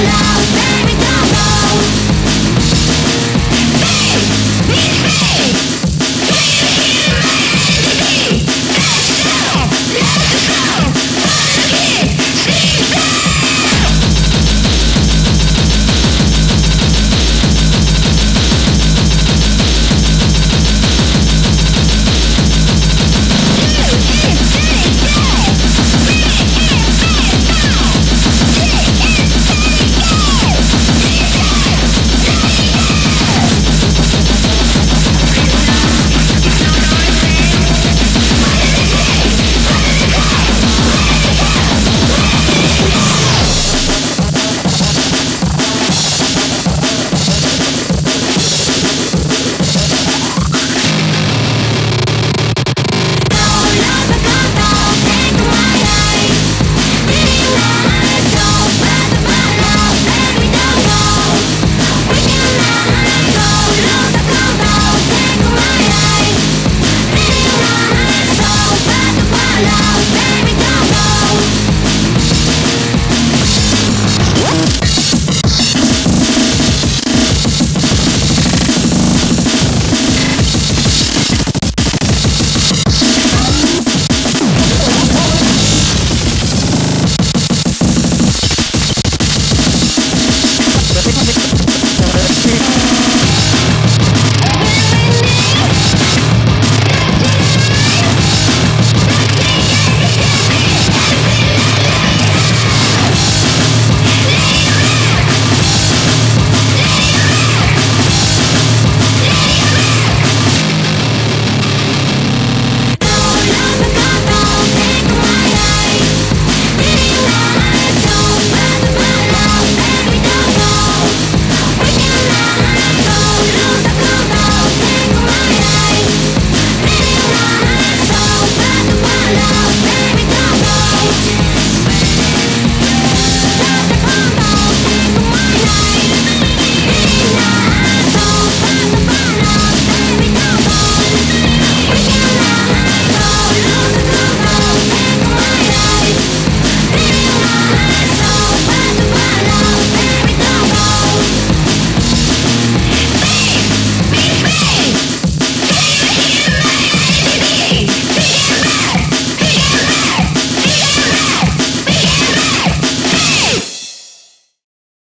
Yeah.